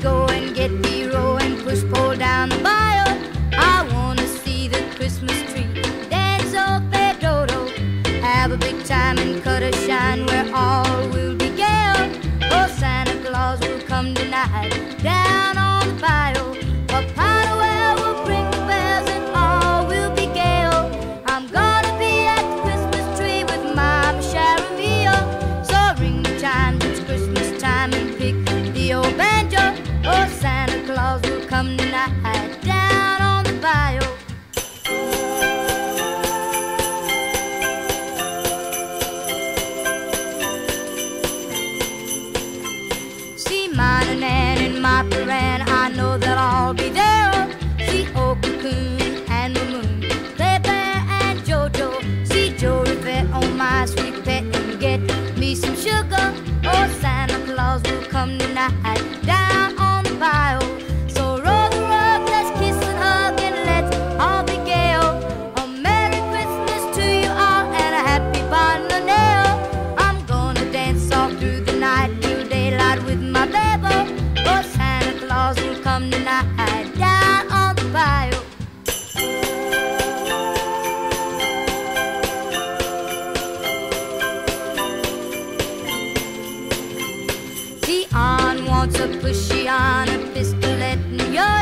go and get me row and push pole down the bayou. I wanna see the Christmas tree, dance off fais do-do, have a big time and cut a shine where all will be gay. Oh, Santa Claus will come tonight down on the bayou. come night down. The on wants a pushy on a pistol. and you